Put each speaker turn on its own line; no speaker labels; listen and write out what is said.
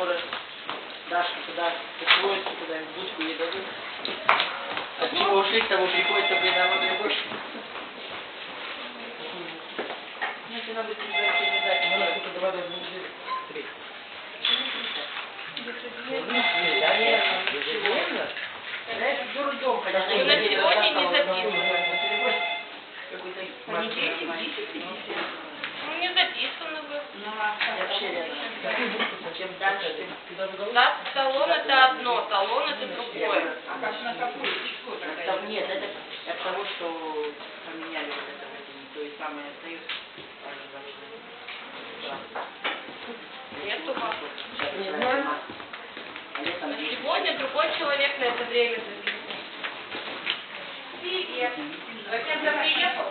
скоро Дашка туда устроится, куда им будку не дадут. От чего ушли, к тому приходится, блин, а вот любовь. Ну, это надо передать, передать. Ну, надо только два даже не Три. Серьезно? Знаешь, дурдом ходить.
Ну, на сегодня не записывают.
Какой-то
Понедельник,
нормальный.
10
Чем дальше.
Да, талон это одно, талон это другое.
А как на какую тогда?
Там нет, это от того, что поменяли вот это в этом, то есть самое остается.
Нету вас.
Не знаю. Есть.
сегодня другой человек на это время записан. Привет.
Зачем-то приехал? Зачем-то приехал.